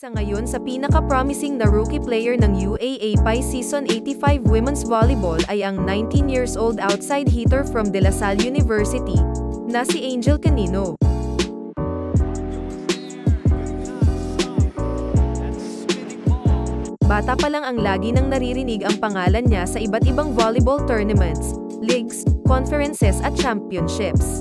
Isa ngayon sa pinaka-promising na rookie player ng UAA PAI Season 85 Women's Volleyball ay ang 19 years old outside hitter from De La Salle University, na si Angel Canino. Bata pa lang ang lagi nang naririnig ang pangalan niya sa iba't ibang volleyball tournaments, leagues, conferences at championships.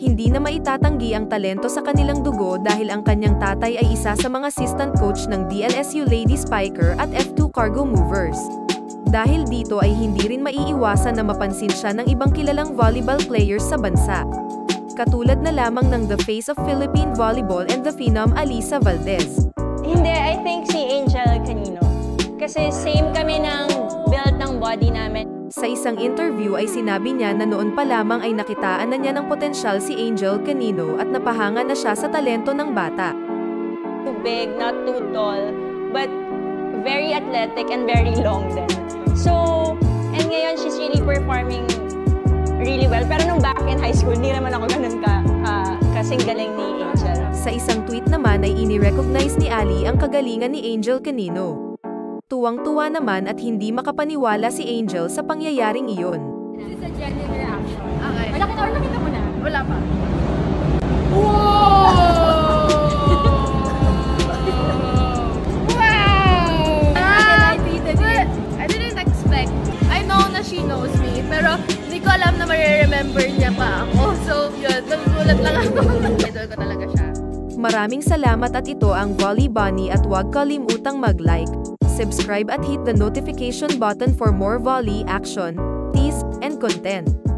Hindi na maitatanggi ang talento sa kanilang dugo dahil ang kanyang tatay ay isa sa mga assistant coach ng DLSU Lady Spiker at F2 Cargo Movers. Dahil dito ay hindi rin maiiwasan na mapansin siya ng ibang kilalang volleyball players sa bansa. Katulad na lamang ng the face of Philippine volleyball and the phenom Alisa Valdez. Hindi, I think si Angel Canino. Kasi same Sa isang interview ay sinabi niya na noon pa lamang ay nakitaan na niya ng potensyal si Angel Canino at napahanga na siya sa talento ng bata. Too big, not too tall, but very athletic and very long din. So, and ngayon she's really performing really well. Pero nung back in high school, hindi naman ako ganun ka, uh, kasing galing ni Angel. Sa isang tweet naman ay ini-recognize ni Ali ang kagalingan ni Angel Canino. Tuwang-tuwa naman at hindi makapaniwala si Angel sa pangyayaring iyon. This is a genuine reaction. Okay. Wala kita, or nakita mo na? Wala pa. Wow! I tweeted But I didn't expect. I know na she knows me, pero hindi ko alam na mariremember niya pa ako. So, yun, nagugulat lang ako. Idol ko talaga siya. Maraming salamat at ito ang Volley Bunny at huwag kalimutang mag-like, subscribe at hit the notification button for more volley action, tease, and content.